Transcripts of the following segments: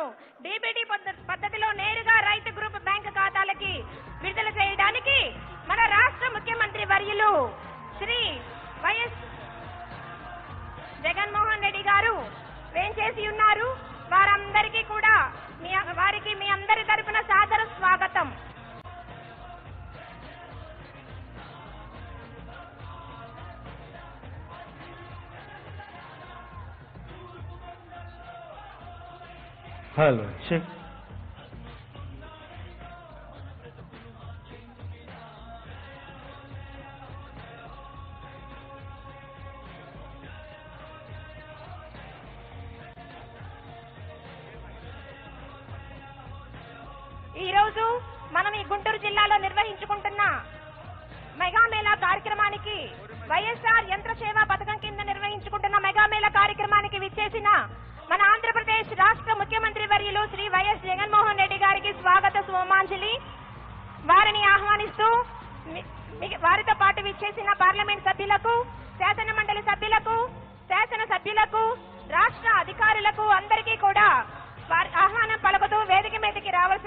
రూపాయలను డీబీటీ పద్ధతిలో నేరుగా రైతు గ్రూప్ బ్యాంక్ ఖాతాలకి విడుదల చేయడానికి మన రాష్ట్ర ముఖ్యమంత్రి వర్యులు శ్రీ వైఎస్ జగన్మోహన్ రెడ్డి గారు వేంచేసి ఉన్నారు? వారందరికీ కూడా మీ వారికి మీ అందరి తరపున సాదర స్వాగతం. 快乐是。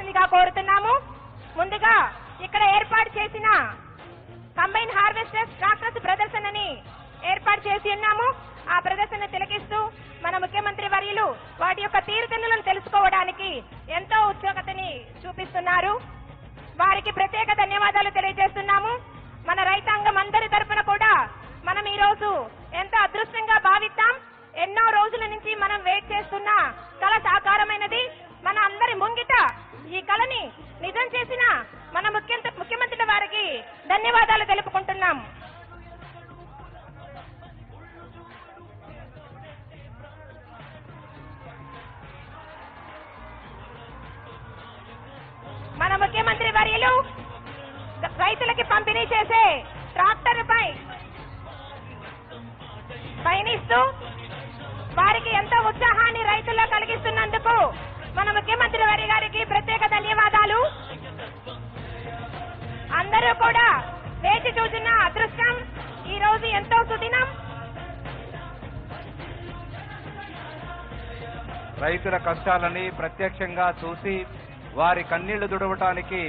చేయాల్సిందిగా కోరుతున్నాము. ముందుగా ఇక్కడ ఏర్పాటు చేసిన కంబైన్ హార్వెస్టర్స్ ట్రాక్టర్స్ ప్రదర్శనని ఏర్పాటు చేసి ఉన్నాము. ఆ ప్రదర్శన తిలకిస్తూ మన ముఖ్యమంత్రి వర్యులు వాటి యొక్క తీరుతెన్నులను తెలుసుకోవడానికి ఎంతో ఉత్సుకతని చూపిస్తున్నారు. వారికి ప్రత్యేక ధన్యవాదాలు తెలియజేస్తున్నాము. మన రైతాంగం అందరి తరఫున కూడా మనం ఈ రోజు ఎంతో అదృష్టంగా భావిస్తాం ఎన్నో రోజుల నుంచి మనం వెయిట్ చేస్తున్న కళ సాకారమైనది మన అందరి ముంగిట ఈ కళని నిజం చేసిన మన ముఖ్యమంత్రి వారికి ధన్యవాదాలు తెలుపుకుంటున్నాం. మన ముఖ్యమంత్రి వర్యులు రైతులకి పంపిణీ చేసే ట్రాక్టర్ పై పయనిస్తూ వారికి ఎంతో ఉత్సాహాన్ని రైతుల్లో కలిగిస్తున్నందుకు మన ముఖ్యమంత్రి వారి గారికి ప్రత్యేక ధన్యవాదాలు. అందరూ కూడా వేచి చూసిన అదృష్టం ఈ రోజు ఎంతో సుదినం. రైతుల కష్టాలని ప్రత్యక్షంగా చూసి వారి కన్నీళ్ళు దుడవటానికి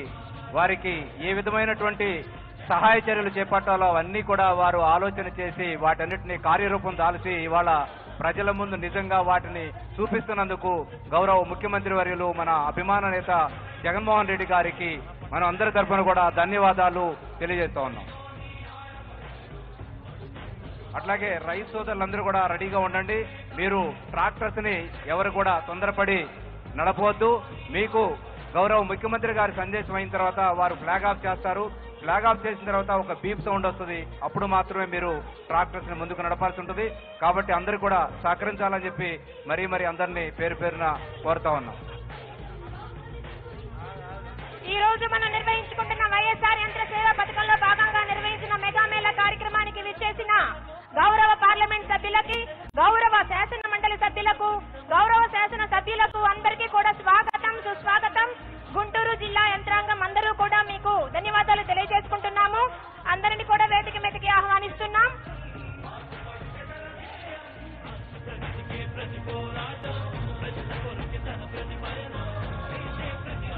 వారికి ఏ విధమైనటువంటి సహాయ చర్యలు చేపట్టాలో అవన్నీ కూడా వారు ఆలోచన చేసి వాటన్నిటిని కార్యరూపం దాల్చి ఇవాళ ప్రజల ముందు నిజంగా వాటిని చూపిస్తున్నందుకు గౌరవ ముఖ్యమంత్రి వర్యులు మన అభిమాన నేత జగన్మోహన్ రెడ్డి గారికి మనం అందరి తరఫున కూడా ధన్యవాదాలు తెలియజేస్తా ఉన్నాం. అట్లాగే రైతు సోదరులందరూ కూడా రెడీగా ఉండండి. మీరు ట్రాక్టర్స్ని ఎవరు కూడా తొందరపడి నడపవద్దు. మీకు గౌరవ ముఖ్యమంత్రి గారి సందేశం అయిన తర్వాత వారు ఫ్లాగ్ ఆఫ్ చేస్తారు. ఫ్లాగ్ ఆఫ్ చేసిన తర్వాత ఒక బీప్ సౌండ్ వస్తుంది. అప్పుడు మాత్రమే మీరు ట్రాక్టర్స్ని ముందుకు నడపాల్సి ఉంటుంది. కాబట్టి అందరూ కూడా సహకరించాలని చెప్పి మరీ మరీ అందరినీ పేరు పేరున కోరుతా ఉన్నాం. ఈ రోజు మనం నిర్వహించుకుంటున్న వైఎస్ఆర్ యంత్ర సేవా పథకంలో భాగంగా నిర్వహించిన మెగామేళా కార్యక్రమానికి విచ్చేసిన గౌరవ పార్లమెంట్ సభ్యులకి గౌరవ శాసన మండలి సభ్యులకు గౌరవ శాసన సభ్యులకు అందరికీ కూడా స్వాగతం సుస్వాగతం. గుంటూరు జిల్లా యంత్రాంగం అందరూ కూడా మీకు ధన్యవాదాలు తెలియజేసుకుంటున్నాము. అందరిని కూడా వేదిక మీదకి ఆహ్వానిస్తున్నాం.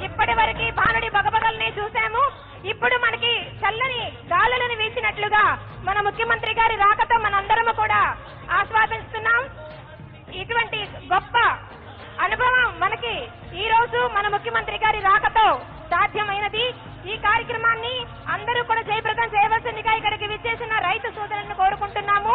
ఇప్పటి వరకు భానుడి బగబగల్ని చూశాము. ఇప్పుడు మనకి చల్లని గాలులను వీసినట్లుగా మన ముఖ్యమంత్రి గారి రాకతో మనందరము కూడా ఆస్వాదిస్తున్నాం. ఇటువంటి గొప్ప అనుభవం మనకి. ఈ రోజు మన ముఖ్యమంత్రి గారి రాకతో సాధ్యమైనది ఈ కార్యక్రమాన్ని అందరూ కూడా జయప్రదం చేయవలసిందిగా ఇక్కడికి విచ్చేసిన రైతు సోదరులను కోరుకుంటున్నాము.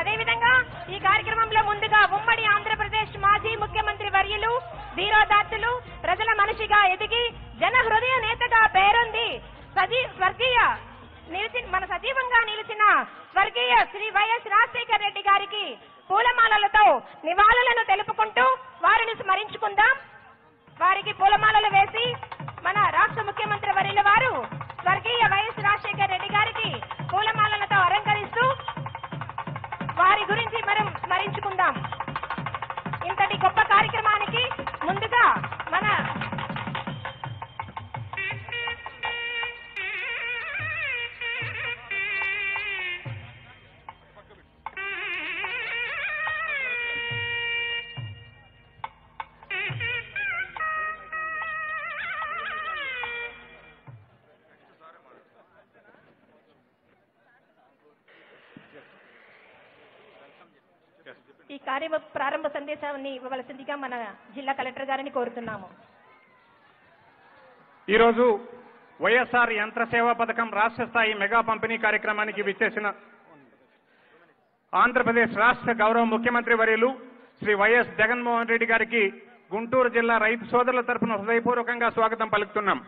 అదేవిధంగా ఈ కార్యక్రమంలో ముందుగా ఉమ్మడి ఆంధ్రప్రదేశ్ మాజీ ముఖ్యమంత్రి వర్యులు ధీరోదాత్తులు ప్రజల మనిషిగా ఎదిగి జన హృదయ నేతగా పేరొంది సజీ స్వర్గీయ నిలిచి మన సజీవంగా నిలిచిన స్వర్గీయ శ్రీ వైఎస్ రాజశేఖర రెడ్డి గారికి పూలమాలలతో నివాళులను తెలుపుకుంటూ వారిని స్మరించుకుందాం. వారికి పూలమాలలు వేసి మన రాష్ట్ర ముఖ్యమంత్రి వర్యుల వారు స్వర్గీయ వైఎస్ రాజశేఖర రెడ్డి గారికి పూలమాలలతో అలంకరిస్తూ వారి గురించి మనం స్మరించుకుందాం. ఇంతటి గొప్ప కార్యక్రమానికి ముందుగా మన ఈ కార్య ప్రారంభ సందేశాన్ని ఇవ్వవలసిందిగా మన జిల్లా కలెక్టర్ గారిని కోరుతున్నాము. ఈరోజు వైఎస్ఆర్ యంత్ర సేవా పథకం రాష్ట్ర స్థాయి మెగా పంపిణీ కార్యక్రమానికి విచ్చేసిన ఆంధ్రప్రదేశ్ రాష్ట్ర గౌరవ ముఖ్యమంత్రి వర్యులు శ్రీ వైఎస్ జగన్మోహన్ రెడ్డి గారికి గుంటూరు జిల్లా రైతు సోదరుల తరపున హృదయపూర్వకంగా స్వాగతం పలుకుతున్నాం.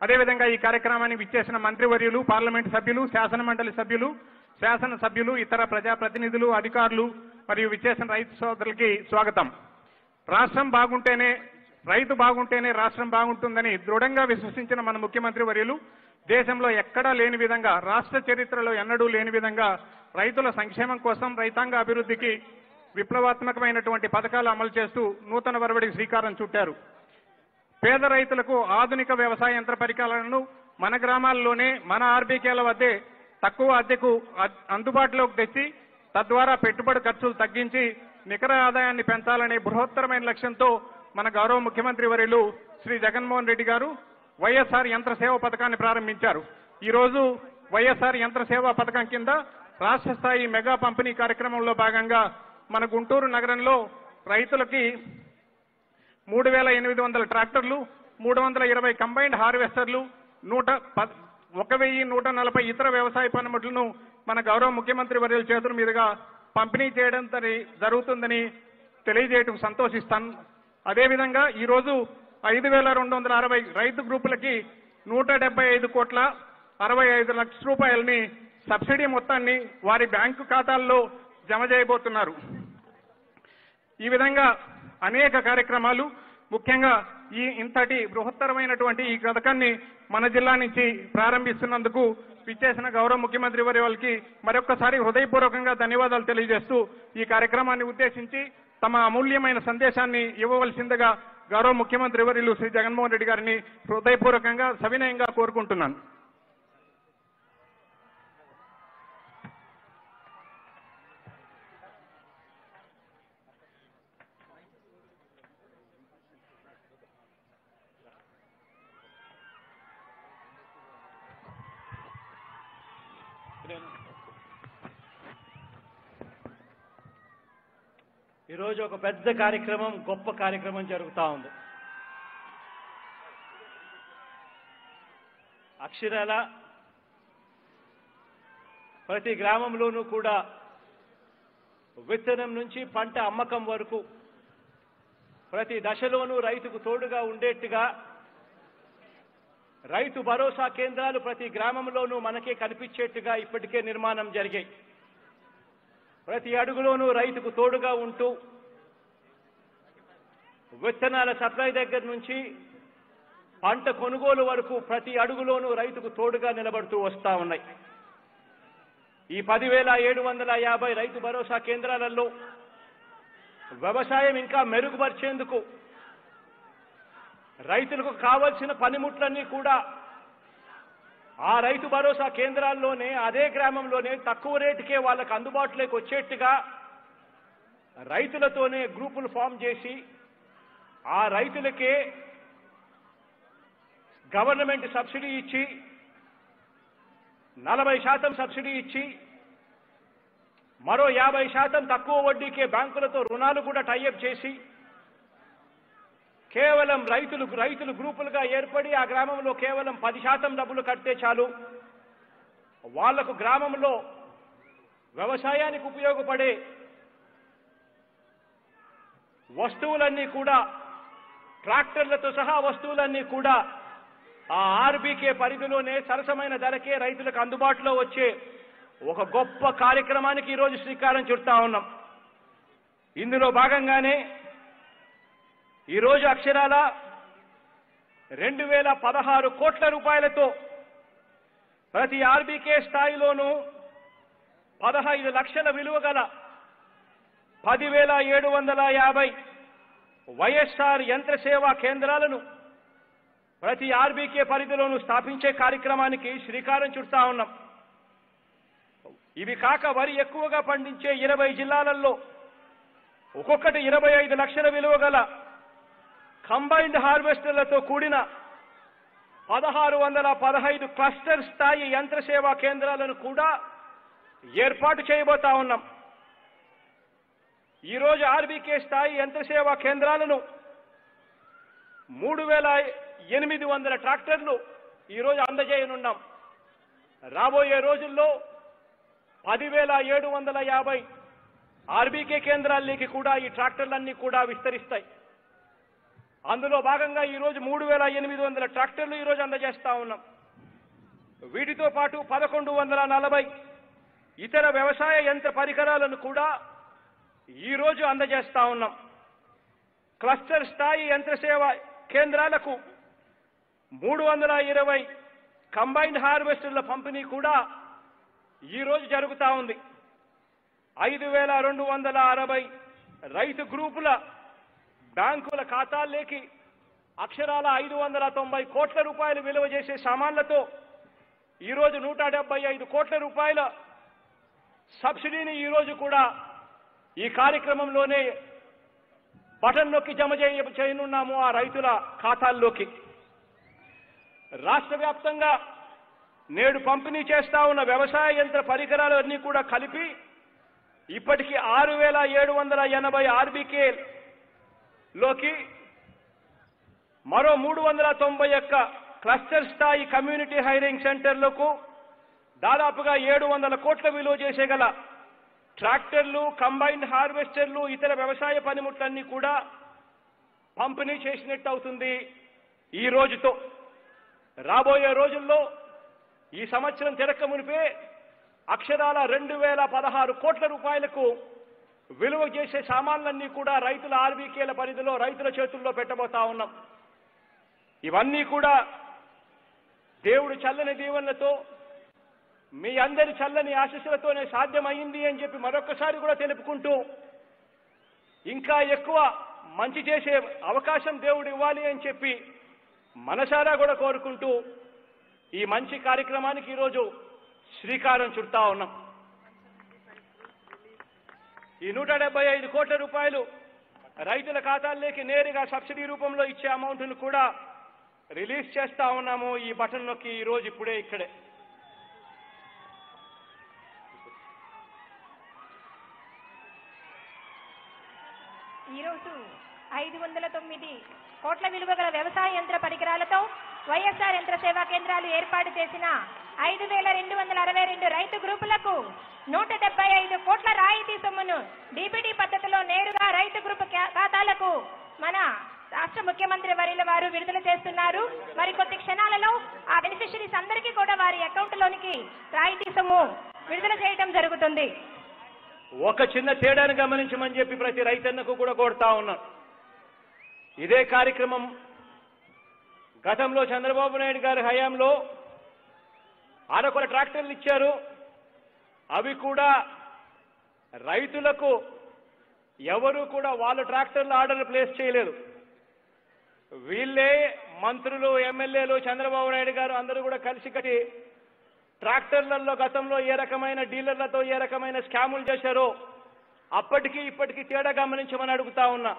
అదేవిధంగా ఈ కార్యక్రమానికి విచ్చేసిన మంత్రివర్యులు పార్లమెంటు సభ్యులు శాసన మండలి సభ్యులు శాసన సభ్యులు ఇతర ప్రజాప్రతినిధులు అధికారులు మరియు విచ్చేసిన రైతు సోదరులకి స్వాగతం. రాష్ట్రం బాగుంటేనే రైతు బాగుంటేనే రాష్ట్రం బాగుంటుందని దృఢంగా విశ్వసించిన మన ముఖ్యమంత్రి వర్యులు దేశంలో ఎక్కడా లేని విధంగా రాష్ట్ర చరిత్రలో ఎన్నడూ లేని విధంగా రైతుల సంక్షేమం కోసం రైతాంగ అభివృద్ధికి విప్లవాత్మకమైనటువంటి పథకాలు అమలు చేస్తూ నూతన వరవడికి శ్రీకారం చుట్టారు. పేద రైతులకు ఆధునిక వ్యవసాయ యంత్ర పరికరాలను మన గ్రామాల్లోనే మన ఆర్బీకేల వద్దే తక్కువ అద్దెకు అందుబాటులోకి తెచ్చి తద్వారా పెట్టుబడి ఖర్చులు తగ్గించి నికర ఆదాయాన్ని పెంచాలనే బృహత్తరమైన లక్ష్యంతో మన గౌరవ ముఖ్యమంత్రి వర్యులు శ్రీ జగన్మోహన్ రెడ్డి గారు వైఎస్ఆర్ యంత్ర సేవ పథకాన్ని ప్రారంభించారు. ఈ రోజు వైఎస్ఆర్ యంత్ర సేవ పథకం కింద రాష్ట్ర స్థాయి మెగా పంపిణీ కార్యక్రమంలో భాగంగా మన గుంటూరు నగరంలో రైతులకి మూడు వేల ఎనిమిది వందల ట్రాక్టర్లు మూడు వందల ఇరవై కంబైన్డ్ హార్వెస్టర్లు నూట ప- ఒక వెయ్యి నూట నలభై ఇతర వ్యవసాయ పనిముట్లను మన గౌరవ ముఖ్యమంత్రి వర్యుల చేతుల మీదుగా పంపిణీ చేయడం జరుగుతుందని తెలియజేయటం సంతోషిస్తాను. అదేవిధంగా ఈ రోజు ఐదు వేల రెండు వందల అరవై రైతు గ్రూపులకి నూట డెబ్బై ఐదు కోట్ల అరవై ఐదు లక్షల రూపాయలని సబ్సిడీ మొత్తాన్ని వారి బ్యాంకు ఖాతాల్లో జమ చేయబోతున్నారు. ఈ విధంగా అనేక కార్యక్రమాలు ముఖ్యంగా ఈ ఇంతటి బృహత్తరమైనటువంటి ఈ పథకాన్ని మన జిల్లా నుంచి ప్రారంభిస్తున్నందుకు విచ్చేసిన గౌరవ ముఖ్యమంత్రి వారి వాళ్ళకి మరొకసారి హృదయపూర్వకంగా ధన్యవాదాలు తెలియజేస్తూ ఈ కార్యక్రమాన్ని ఉద్దేశించి తమ అమూల్యమైన సందేశాన్ని ఇవ్వవలసిందిగా గౌరవ ముఖ్యమంత్రి వర్యులు శ్రీ జగన్మోహన్ రెడ్డి గారిని హృదయపూర్వకంగా సవినయంగా కోరుకుంటున్నాను. ఈరోజు ఒక పెద్ద కార్యక్రమం గొప్ప కార్యక్రమం జరుగుతూ ఉంది. అక్షరాల ప్రతి గ్రామంలోనూ కూడా విత్తనం నుంచి పంట అమ్మకం వరకు ప్రతి దశలోనూ రైతుకు తోడుగా ఉండేట్టుగా రైతు భరోసా కేంద్రాలు ప్రతి గ్రామంలోనూ మనకే కనిపించేట్టుగా ఇప్పటికే నిర్మాణం జరిగాయి. ప్రతి అడుగులోనూ రైతుకు తోడుగా ఉంటూ విత్తనాల సప్లై దగ్గర నుంచి పంట కొనుగోలు వరకు ప్రతి అడుగులోనూ రైతుకు తోడుగా నిలబడుతూ వస్తా ఉన్నాయి. ఈ పదివేల ఏడు వందల యాభై రైతు భరోసా కేంద్రాలలో వ్యవసాయం ఇంకా మెరుగుపరిచేందుకు రైతులకు కావలసిన పనిముట్లన్నీ కూడా ఆ రైతు భరోసా కేంద్రాల్లోనే అదే గ్రామంలోనే తక్కువ రేటుకే వాళ్ళకు అందుబాటులోకి వచ్చేట్టుగా రైతులతోనే గ్రూపులు ఫామ్ చేసి ఆ రైతులకే గవర్నమెంట్ సబ్సిడీ ఇచ్చి నలభై శాతం సబ్సిడీ ఇచ్చి మరో యాభై శాతం తక్కువ వడ్డీకే బ్యాంకులతో రుణాలు కూడా టైఅప్ చేసి కేవలం రైతులు రైతులు గ్రూపులుగా ఏర్పడి ఆ గ్రామంలో కేవలం పది శాతం డబ్బులు కడితే చాలు. వాళ్ళకు గ్రామంలో వ్యవసాయానికి ఉపయోగపడే వస్తువులన్నీ కూడా ట్రాక్టర్లతో సహా వస్తువులన్నీ కూడా ఆ ఆర్బీకే పరిధిలోనే సరసమైన ధరకే రైతులకు అందుబాటులో వచ్చే ఒక గొప్ప కార్యక్రమానికి ఈరోజు శ్రీకారం చుడతా ఉన్నాం. ఇందులో భాగంగానే ఈరోజు అక్షరాల రెండు వేల పదహారు కోట్ల రూపాయలతో ప్రతి ఆర్బీకే స్థాయిలోనూ పదహైదు లక్షల విలువ గల పదివేల ఏడు వందల యాభై వైఎస్ఆర్ యంత్ర సేవా కేంద్రాలను ప్రతి ఆర్బీకే పరిధిలోనూ స్థాపించే కార్యక్రమానికి శ్రీకారం చుడతా ఉన్నాం. ఇవి కాక వరి ఎక్కువగా పండించే ఇరవై జిల్లాలలో ఒక్కొక్కటి ఇరవై ఐదు లక్షల విలువ గల కంబైన్డ్ హార్వెస్టర్లతో కూడిన పదహారు వందల పదహైదు క్లస్టర్ స్థాయి యంత్ర సేవా కేంద్రాలను కూడా ఏర్పాటు చేయబోతా ఉన్నాం. ఈరోజు ఆర్బీకే స్థాయి యంత్ర సేవా కేంద్రాలను మూడు వేల ఎనిమిది వందల ట్రాక్టర్లు ఈరోజు అందజేయనున్నాం. రాబోయే రోజుల్లో పదివేల ఏడు వందల యాభై ఆర్బీకే కేంద్రాల్లోకి కూడా ఈ ట్రాక్టర్లన్నీ కూడా విస్తరిస్తాయి. అందులో భాగంగా ఈరోజు మూడు వేల ఎనిమిది వందల ట్రాక్టర్లు ఈరోజు అందజేస్తా ఉన్నాం. వీటితో పాటు పదకొండు వందల నలభై ఇతర వ్యవసాయ యంత్ర పరికరాలను కూడా ఈరోజు అందజేస్తా ఉన్నాం. క్లస్టర్ స్థాయి యంత్ర సేవ కేంద్రాలకు మూడు వందల ఇరవై కంబైన్డ్ హార్వెస్టర్ల పంపిణీ కూడా ఈరోజు జరుగుతూ ఉంది. ఐదు వేల రెండు వందల అరవై రైతు గ్రూపుల బ్యాంకుల ఖాతాల్లోకి అక్షరాల ఐదు వందల తొంభై కోట్ల రూపాయలు విలువ చేసే సామాన్లతో ఈరోజు నూట డెబ్బై ఐదు కోట్ల రూపాయల సబ్సిడీని ఈరోజు కూడా ఈ కార్యక్రమంలోనే బటన్ నొక్కి జమ చేయ చేయనున్నాము ఆ రైతుల ఖాతాల్లోకి. రాష్ట్ర వ్యాప్తంగా నేడు పంపిణీ చేస్తా ఉన్న వ్యవసాయ యంత్ర పరికరాలన్నీ కూడా కలిపి ఇప్పటికీ ఆరు వేల ఏడు వందల ఎనభై ఆర్బీకే లోకి మరో మూడు వందల తొంభై ఒక్క క్లస్టర్ స్థాయి కమ్యూనిటీ హైరింగ్ సెంటర్లకు దాదాపుగా ఏడు వందల కోట్ల విలువ చేసేగల ట్రాక్టర్లు కంబైన్డ్ హార్వెస్టర్లు ఇతర వ్యవసాయ పనిముట్లన్నీ కూడా పంపిణీ చేసినట్టు అవుతుంది ఈ రోజుతో. రాబోయే రోజుల్లో ఈ సంవత్సరం తిరక్క మునిపే అక్షరాల రెండు వేల పదహారు కోట్ల రూపాయలకు విలువ చేసే సామాన్లన్నీ కూడా రైతుల ఆర్బీకేల పరిధిలో రైతుల చేతుల్లో పెట్టబోతా ఉన్నాం. ఇవన్నీ కూడా దేవుడు చల్లని దీవెనలతో మీ అందరి చల్లని ఆశీస్సులతోనే సాధ్యమైంది అని చెప్పి మరొకసారి కూడా తెలుపుకుంటూ ఇంకా ఎక్కువ మంచి చేసే అవకాశం దేవుడు ఇవ్వాలి అని చెప్పి మనసారా కూడా కోరుకుంటూ ఈ మంచి కార్యక్రమానికి ఈరోజు శ్రీకారం చుడతా ఉన్నాం. ఈ నూట డెబ్బై ఐదు కోట్ల రూపాయలు రైతుల ఖాతాల్లోకి నేరుగా సబ్సిడీ రూపంలో ఇచ్చే అమౌంట్ను కూడా రిలీజ్ చేస్తా ఉన్నాము ఈ బటన్ నొక్కి ఈ రోజు ఇప్పుడే ఇక్కడే. ఈరోజు ఐదు వందల తొమ్మిది కోట్ల విలువ గల వ్యవసాయ యంత్ర పరికరాలతో వైఎస్ఆర్ యంత్ర సేవా కేంద్రాలు ఏర్పాటు చేసిన ఐదు వేల రెండు వందల అరవై రెండు రైతు గ్రూపులకు నూట డెబ్బై ఐదు కోట్ల రాయితీ సొమ్మును డిబిటీ పద్ధతిలో నేరుగా రైతు గ్రూపు ఖాతాలకు మన రాష్ట్ర ముఖ్యమంత్రి వర్యుల వారు విడుదల చేస్తున్నారు. మరి కొద్ది క్షణాలలో ఆ బెనిఫిషరీస్ అందరికీ కూడా వారి అకౌంట్లోనికి రాయితీ సొమ్ము విడుదల చేయడం జరుగుతుంది. ఒక చిన్న తేడాను గమనించమని చెప్పి ప్రతి రైతన్నకు కూడా కోరుతా ఉన్నాం. ఇదే కార్యక్రమం గతంలో చంద్రబాబు నాయుడు గారి హయాంలో ఆరొకల ట్రాక్టర్లు ఇచ్చారు. అవి కూడా రైతులకు ఎవరు కూడా వాళ్ళ ట్రాక్టర్లు ఆర్డర్ ప్లేస్ చేయలేదు. వీళ్ళే మంత్రులు ఎమ్మెల్యేలు చంద్రబాబు నాయుడు గారు అందరూ కూడా కలిసి కట్టి ట్రాక్టర్లలో గతంలో ఏ రకమైన డీలర్లతో ఏ రకమైన స్కాములు చేశారో అప్పటికీ ఇప్పటికీ తేడా గమనించమని అడుగుతా ఉన్నా.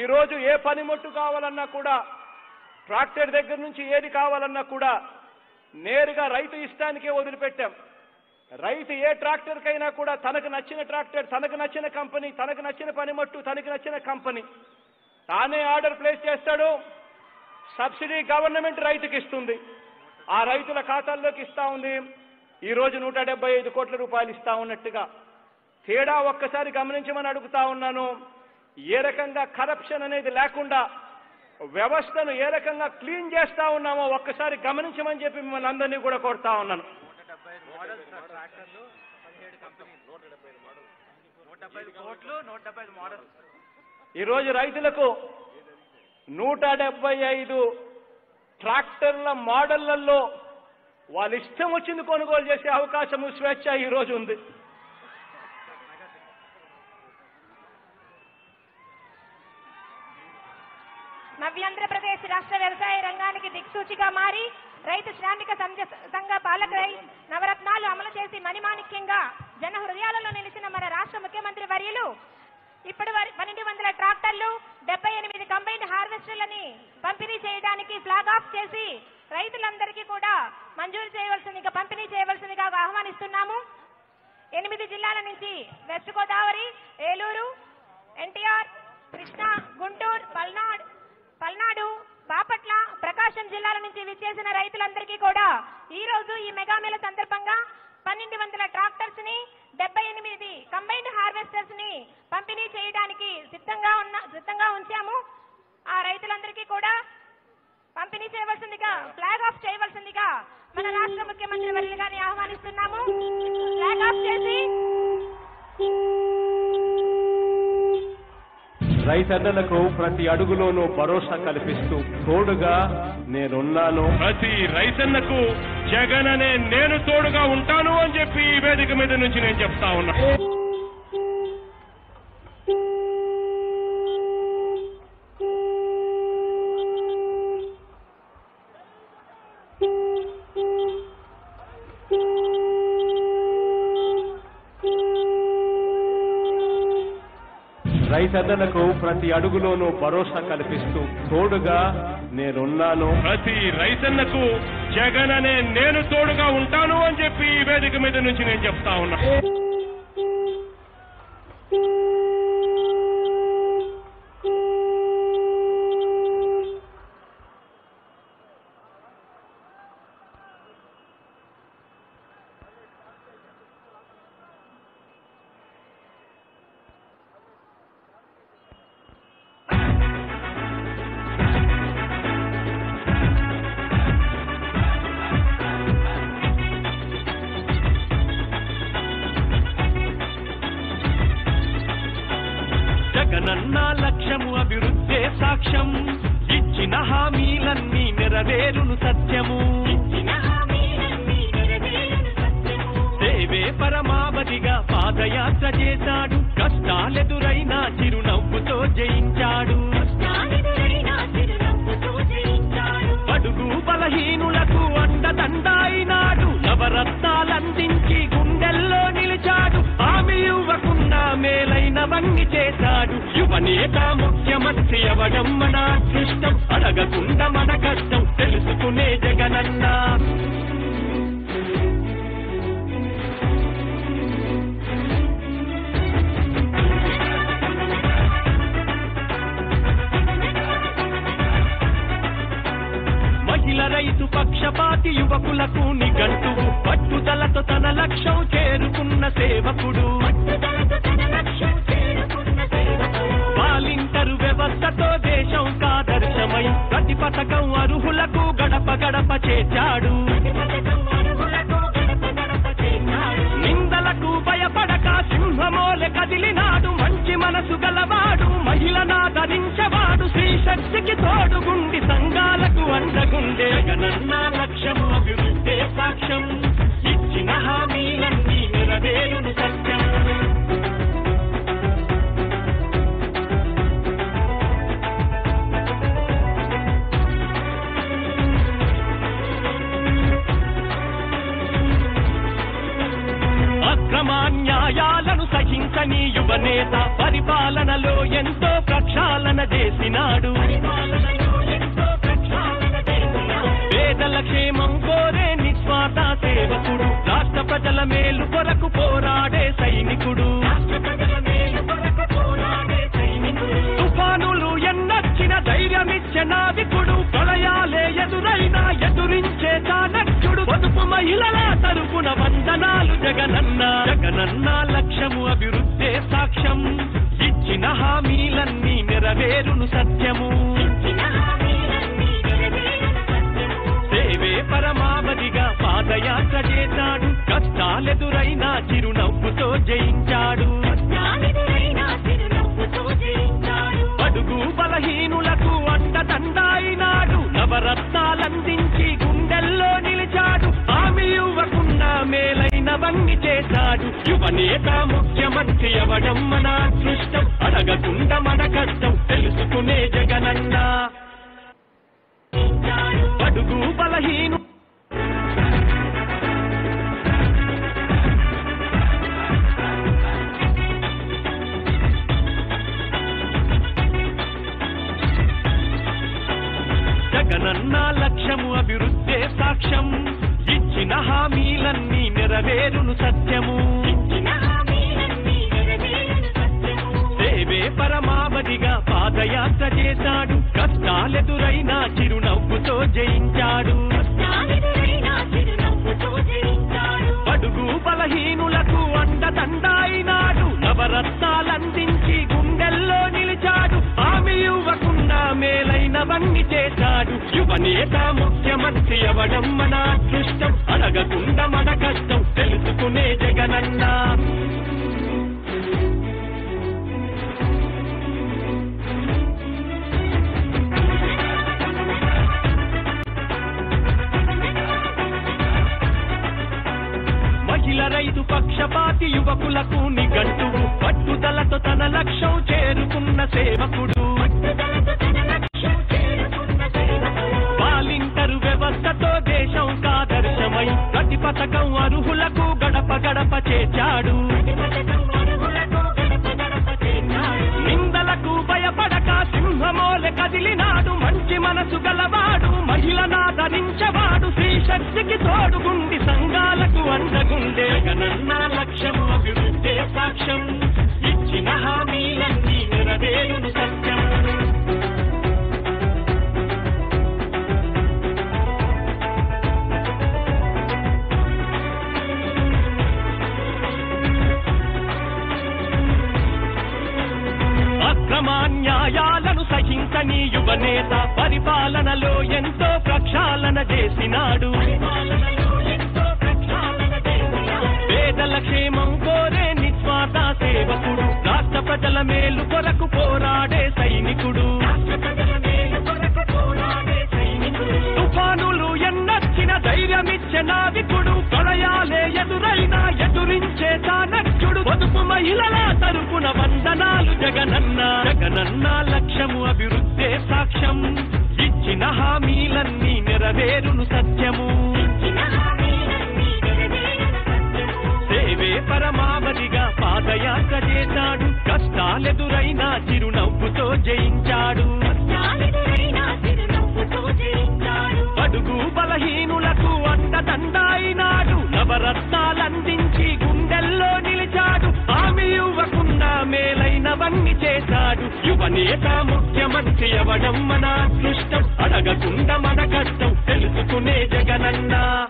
ఈరోజు ఏ పనిముట్టు కావాలన్నా కూడా ట్రాక్టర్ దగ్గర నుంచి ఏది కావాలన్నా కూడా నేరుగా రైతు ఇష్టానికే వదిలిపెట్టాం. రైతు ఏ ట్రాక్టర్కైనా కూడా తనకు నచ్చిన ట్రాక్టర్ తనకు నచ్చిన కంపెనీ తనకు నచ్చిన పనిమట్టు తనకు నచ్చిన కంపెనీ. తానే ఆర్డర్ ప్లేస్ చేస్తాడు సబ్సిడీ గవర్నమెంట్ రైతుకి ఇస్తుంది ఆ రైతుల ఖాతాల్లోకి ఇస్తా ఉంది. ఈ రోజు నూట డెబ్బై ఐదు కోట్ల రూపాయలు ఇస్తా ఉన్నట్టుగా. తేడా ఒక్కసారి గమనించమని అడుగుతా ఉన్నాను. ఏ రకంగా కరప్షన్ అనేది లేకుండా వ్యవస్థను ఏ రకంగా క్లీన్ చేస్తా ఉన్నామో ఒక్కసారి గమనించమని చెప్పి మిమ్మల్ని అందరినీ కూడా కోరుతా ఉన్నాను. ఈరోజు రైతులకు నూట డెబ్బై ఐదు ట్రాక్టర్ల మోడళ్ళలో వాళ్ళ ఇష్టం వచ్చింది కొనుగోలు చేసే అవకాశము స్వేచ్ఛ ఈ రోజు ఉంది. రాష్ట్ర వ్యవసాయ రంగానికి దిక్సూచిగా మారి రైతు శ్రామిక సంఘ సంఘ పాలకులై నవరత్నాలు అమలు చేసి మణిమాణిక్యంగా జన హృదయాలలో నిలిచిన మన రాష్ట్ర ముఖ్యమంత్రి వర్యులు ఇప్పటి వరకు పన్నెండు వందల ట్రాక్టర్లు డెబ్బై ఎనిమిది కంబైన్ హార్వెస్టర్లని పంపిణీ చేయడానికి ఫ్లాగ్ ఆఫ్ చేసి రైతులందరికీ కూడా మంజూరు చేయవలసిందిగా పంపిణీ చేయవలసిందిగా ఆహ్వానిస్తున్నాము. ఎనిమిది జిల్లాల నుంచి వెస్ట్ గోదావరి ఏలూరు ఎన్టీఆర్ కృష్ణా గుంటూరు పల్నాడు పల్నాడు బాపట్ల ప్రకాశం జిల్లాల నుంచి విచ్చేసిన రైతులందరికీ కూడా ఈ రోజు ఈ మెగామేళ సందర్భంగా పన్నెండు వందల ట్రాక్టర్స్ని డెబ్బై ఎనిమిది కంబైన్డ్ హార్వెస్టర్స్ని పంపిణీ చేయడానికి సిద్ధంగా ఉన్న సిద్ధంగా ఉంచాము. ఆ రైతులందరికీ కూడా పంపిణీ చేయవలసిందిగా ఫ్లాగ్ ఆఫ్ చేయవలసిందిగా మన రాష్ట్ర ముఖ్యమంత్రి వర్యులు గారిని ఆహ్వానిస్తున్నాము. ఫ్లాగ్ ఆఫ్ చేసి రైతన్నలకు ప్రతి అడుగులోనూ భరోసా కల్పిస్తూ తోడుగా నేనున్నాను. ప్రతి రైతన్నకు జగన్ అనే నేను తోడుగా ఉంటాను అని చెప్పి ఈ వేదిక మీద నుంచి నేను చెప్తా ఉన్నా. రైతన్నలకు ప్రతి అడుగులోనూ భరోసా కల్పిస్తూ తోడుగా నేనున్నాను. ప్రతి రైతన్నకు జగన్ అనే నేను తోడుగా ఉంటాను అని చెప్పి ఈ వేదిక మీద నుంచి నేను చెప్తా ఉన్నా. పట్టుదలతో ప్రజల మేలు కొరకు పోరాడే సైనికుడు. తుఫానులు ఎన్నచ్చిన ధైర్యమిచ్చే నావికుడు ప్రళయాలే ఎదురైనా ఎదురించే చాణక్యుడు. పొదుపు మహిళల తరపున వందనాలు జగనన్న. జగనన్న లక్ష్యము అభివృద్ధే సాక్ష్యం. ఇచ్చిన హామీలన్నీ నెరవేరును సత్యము. సేవే పరమావధిగా పాదయాత్ర చేశాడు. కష్టాలెదురైనా చిరునవ్వుతో జయించాడు. అడుగు బలహీనులకు అండదండాయినాడు నవరత్నాలందించి గుండెల్లో నిలిచాడు. హామీ ఇవ్వకుండా మేలైన వంగి చేశాడు. యువనేత ముఖ్యమంత్రి అవడం మన అదృష్టం? అడగకుండా మన కష్టం తెలుసుకునే జగనన్నా. అడుగు బలహీను జగనన్న లక్ష్యము అభివృద్ధే సాక్ష్యం. ఇచ్చిన హామీలన్నీ నెరవేరును సత్యము. సేవే పరమ పరమావధిగా పాదయాత్ర చేశాడు. కష్టాలెదురైనా చిరునవ్వుతో జయించాడు. అవన్నీ చేశాడు. యువనేత ముఖ్యమంత్రి అవడం మన అదృష్టం. అడగకుండా మన కష్టం తెలుసుకునే జగనన్నా. మహిళ రైతు పక్షపాతి యువకులకు నిఘంటువు. పట్టుదలతో తన లక్ష్యం చేరుకున్న సేవకుడు. పాలింటరు దేశం కాదర్శమై ప్రతి పథకం అర్హులకు గడప గడప చేచాడు నిందలకు భయపడక సింహమోలె కదిలినాడు మంచి మనసు గలవాడు మహిళనాదరించవాడు శ్రీ శక్తికి తోడుగుండి సంఘాలకు అండగుండే గణన్న సహించని యువనేత పరిపాలనలో ఎంతో ప్రక్షాళన చేసినాడు. పేదల క్షేమం కోరే నిస్వార్థ సేవకుడు రాష్ట్ర ప్రజల మేలు కొరకు పోరాడే సైనికుడు. తుఫానులు ఎన్నచ్చిన ధైర్యమిచ్చే నావికుడు ప్రళయాలే ఎదురైనా ఎదురించే చాణక్యుడు పొదుపు మహిళల తరపున వందనాలు జగనన్న. జగనన్న లక్ష్యము అభివృద్ధి అన్ని చేశాడు. యువనేత ముఖ్యమంత్రి అవడం మన అదృష్టం. అడగకుండా మన కష్టం తెలుసుకునే జగనన్నా.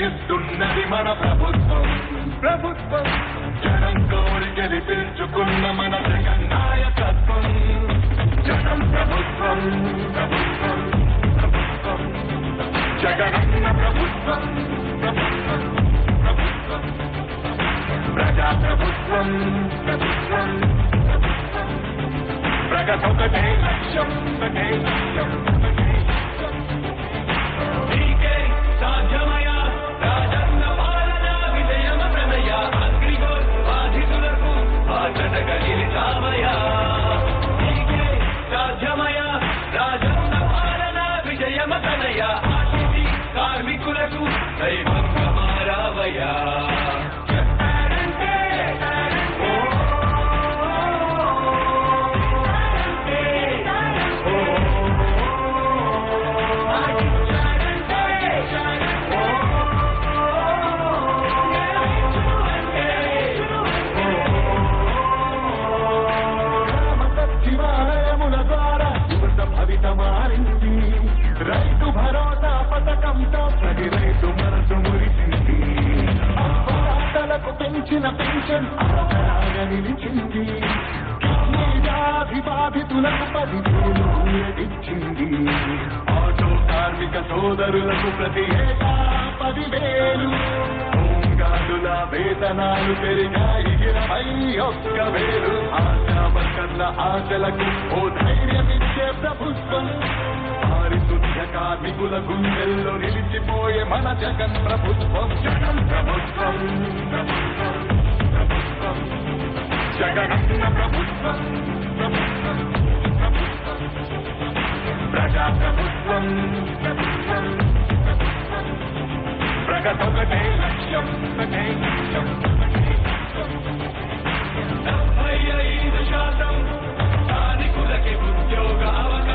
ఇస్తున్నది మన ప్రభుత్వం. ప్రభుత్వం. జనం కోరి గెలిపించుకున్న మన జగన్ నాయకత్వం జనం ప్రభుత్వం ప్రభుత్వం ప్రభుత్వం. జగన్ ప్రభుత్వం ప్రభుత్వం ప్రభుత్వం. ప్రజా ప్రభుత్వం ప్రభుత్వం ప్రగతొకటే లక్ష్యం ఒకటే లక్ష్యం ఒకటే లక్ష్యం. సాధ్యమయ్యా. పెంచిన పెన్షన్ నిలిచింది మేధాధిపాధితులకు పదివేలు ఆటో కార్మిక సోదరులకు ప్రతి ఏటా పదివేలు వేతనాలు పెరిగాయి ఇరవై ఒక్క వేలు ఆశా వర్కర్ల ఆశలకు ఓ ధైర్యమిచ్చే ప్రభుత్వం. పారిశుద్ధ కార్మికుల గుండెల్లో నిలిచిపోయే మన జగన్ ప్రభుత్వం. జగన్ ప్రభుత్వం జగనన్న ప్రభుత్వం ప్రజాప్రభుత్వం ప్రగతొకటే లక్ష్యం ఒకటే లక్ష్యం డెబ్బై ఐదు శాతం స్థానికులకి ఉద్యోగ అవకాశం.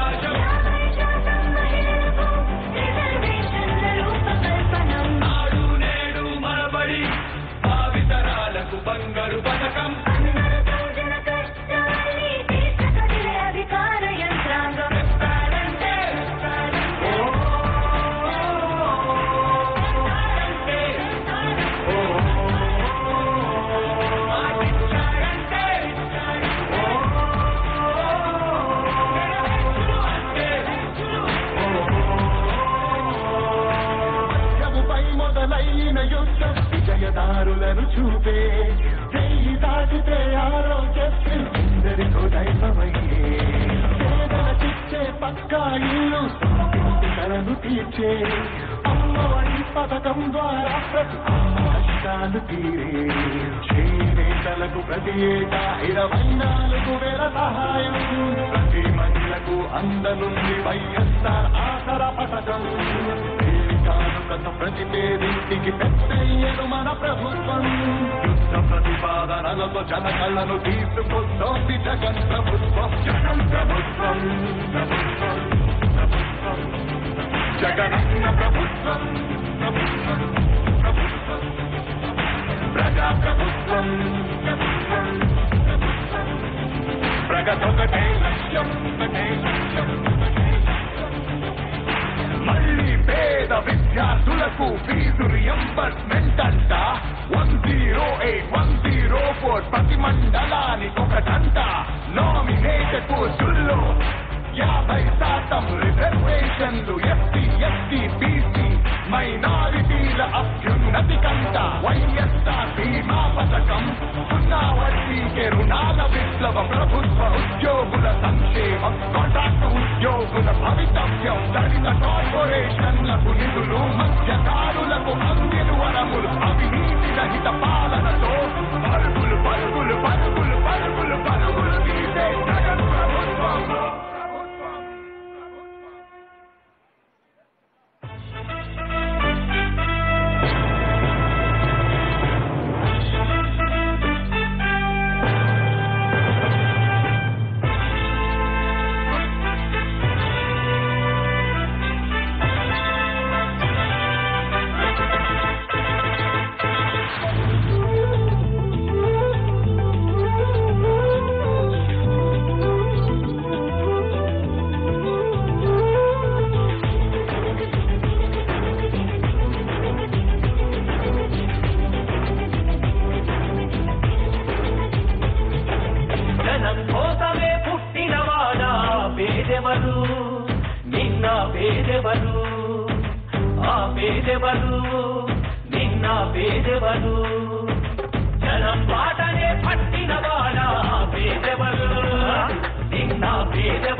బంగారు పథకం కష్టాలు తీరే చేనేతలకు ప్రతి ఏటా ఇరవై నాలుగు వేల సహాయం. ప్రతి మహిళకు అందనుంది వైఎస్ఆర్ ఆసర పథకం. ప్రతి పేరింటికి పెద్దయ్యను మన ప్రభుత్వం. యుద్ధ ప్రతిపాదనలతో జనకళ్ళను తీసుకొస్తోంది జగన్ ప్రభుత్వం. జగన్ ప్రభుత్వం ప్రభుత్వం ప్రభుత్వం. జగనన్న ప్రభుత్వం ప్రభుత్వం. ప్రజా ప్రగతొకటే లక్ష్యం ఒకటే లక్ష్యం మళ్ళీ పేద విద్యార్థులకు ఫీజు రియంబర్స్మెంట్ అంట one zero eight one zero four ప్రతి మండలానికి ఒకటంట నామినేటెడ్ పోస్టుల్లో యాభై శాతం రిజర్వేషన్లు ఎస్టీ ఎస్టీ బీసీ మైనారిటీల అభ్యున్నతి కంట వైఎస్ఆర్ బీమా పథకం సున్నా వడ్డీకే రుణాల విప్లవ ప్రభుత్వ ఉద్యోగుల సంక్షేమం కాంట్రాక్ట్ ఉద్యోగుల భవితవ్యం దళిత కార్పొరేషన్లకు నిధులు మత్స్యకారులకు అందిన వరములు అవినీతి రహిత పాలనతో పరుగులు పరుగులు పరుగులు పరుగులు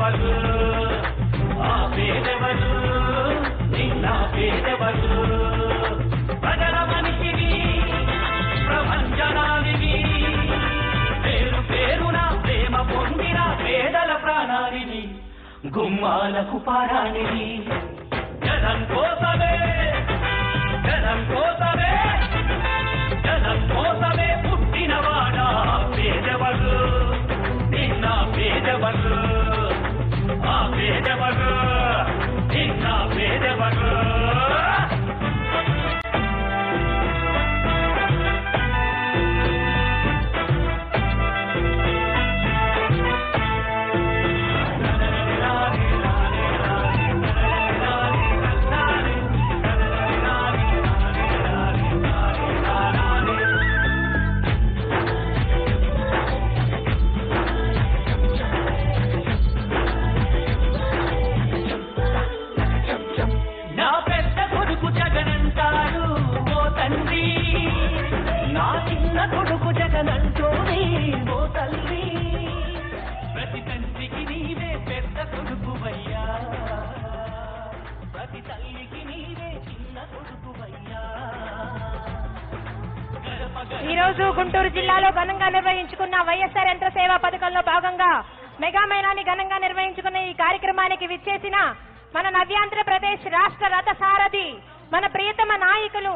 పేదెవరు ఆ పేదెవరు నిన్న పేదెవరు ప్రజల మనిషివి పేరు పేరున ప్రేమ పొందిన పేదల ప్రాణానివి గుమ్మాలకు పారాణివి జనం కోసమే జనం కోసమే జనం కోసమే పుట్టినవాడా పేదవడు నిన్న పేదవడు ఆ పేదవడు నిన్న ఆంధ్రప్రదేశ్ రాష్ట్ర రథ సారథి మన ప్రియతమ నాయకులు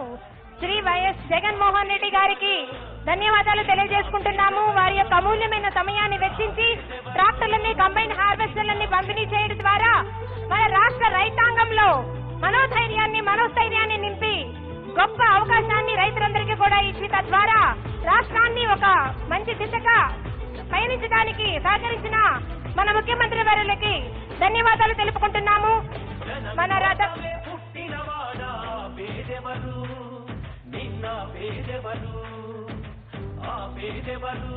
శ్రీ వైఎస్ జగన్మోహన్ రెడ్డి గారికి ధన్యవాదాలు తెలియజేసుకుంటున్నాము. వారి యొక్క అమూల్యమైన సమయాన్ని వెచ్చించి ట్రాక్టర్లని కంబైన్ హార్వెస్టర్లని పంపిణీ చేయడం ద్వారా మన రాష్ట్ర రైతాంగంలో మనోధైర్యాన్ని మనోస్థైర్యాన్ని నింపి గొప్ప అవకాశాన్ని రైతులందరికీ కూడా ఇచ్చి తద్వారా రాష్ట్రాన్ని ఒక మంచి దిశగా పయనించడానికి సహకరించిన మన ముఖ్యమంత్రి వారికి ధన్యవాదాలు తెలుపుకుంటున్నాము. మన రథ పుట్టినవాడా పేదెవరు? నిన్న పేదెవరు? ఆ పేదెవరు?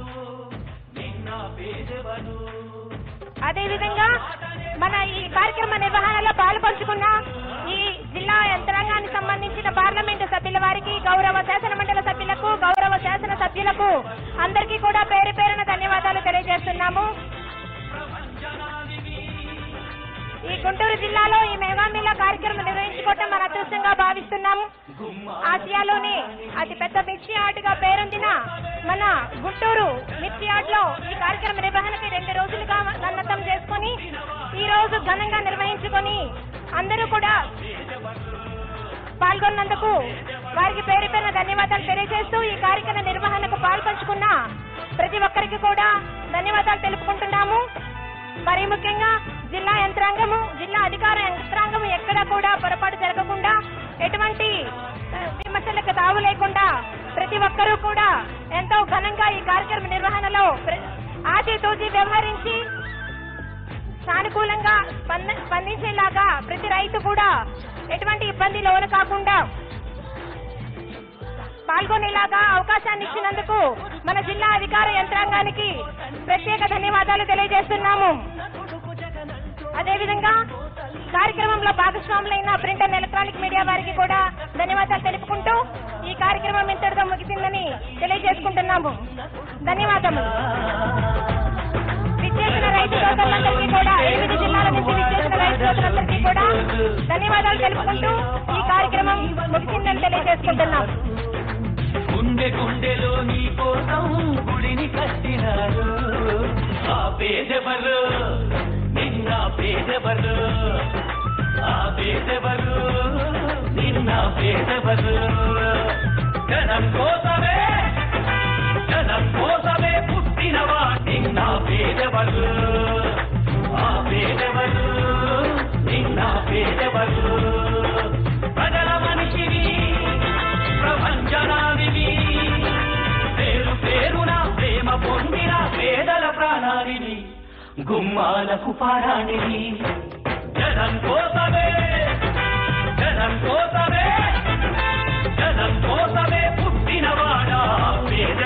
నిన్న పేదెవరు? అదేవిధంగా మన ఈ కార్యక్రమ నిర్వహణలో పాల్పంచుకున్న ఈ జిల్లా యంత్రాంగానికి సంబంధించిన పార్లమెంటు సభ్యుల వారికి గౌరవ శాసన మండలి సభ్యులకు గౌరవ శాసన సభ్యులకు అందరికీ కూడా పేరు పేరున ధన్యవాదాలు తెలియజేస్తున్నాము. ఈ గుంటూరు జిల్లాలో ఈ మెగామీల కార్యక్రమం నిర్వహించుకోవటం మన అదృష్టంగా భావిస్తున్నాము. ఆసియాలోని అతి పెద్ద మిర్చి ఆటగా పేరొందిన మన గుంటూరు మిర్చి ఆటలో ఈ కార్యక్రమ నిర్వహణకి రెండు రోజులుగా సన్నద్ధం చేసుకొని ఈ రోజు ఘనంగా నిర్వహించుకొని అందరూ కూడా పాల్గొన్నందుకు వారికి పేరు పేరున ధన్యవాదాలు తెలియజేస్తూ ఈ కార్యక్రమ నిర్వహణకు పాల్పంచుకున్న ప్రతి ఒక్కరికి కూడా ధన్యవాదాలు తెలుపుకుంటున్నాము. మరి ముఖ్యంగా జిల్లా యంత్రాంగము జిల్లా అధికార యంత్రాంగము ఎక్కడ కూడా పొరపాటు జరగకుండా ఎటువంటి విమర్శలకు తావు లేకుండా ప్రతి ఒక్కరూ కూడా ఎంతో ఘనంగా ఈ కార్యక్రమ నిర్వహణలో ఆచితూచి వ్యవహరించి సానుకూలంగా స్పందించేలాగా ప్రతి రైతు కూడా ఎటువంటి ఇబ్బంది లోను కాకుండా పాల్గొనేలాగా అవకాశాన్ని ఇచ్చిన మన జిల్లా అధికార యంత్రాంగానికి ప్రత్యేక ధన్యవాదాలు తెలియజేస్తున్నాము. అదేవిధంగా కార్యక్రమంలో భాగస్వాములైన ప్రింట్ అండ్ ఎలక్ట్రానిక్ మీడియా వారికి కూడా ధన్యవాదాలు తెలుపుకుంటూ ఈ కార్యక్రమం ఇంతటితో ముగిసిందని తెలియజేసుకుంటున్నాము. ధన్యవాదములు. విచ్చేసిన రైతు సోదరులందరికీ కూడా ఎనిమిది జిల్లాల నుంచి విచ్చేసిన రైతు సోదరులందరికీ కూడా ధన్యవాదాలు తెలుపుకుంటూ ఈ కార్యక్రమం ముగిసిందని తెలియజేసుకుంటున్నాం గుండె గుండెలో నీ కోసం గుడిని కట్టినారు. ఆ పేదెవరు నిన్న పేదెవరు ఆ పేదెవరు నిన్న పేదెవరు జనం కోసమే జనం కోసమే పుట్టినవా నిన్న పేదెవరు ఆ పేదెవరు నిన్న పేదెవరు ప్రజల మనిషిని ప్రపంచనానివి పేదల ప్రాణానివి గుమ్మాలకు పారాణివి జనం కోసమే జనం కోసమే జనం కోసమే పుట్టినవాడా పేద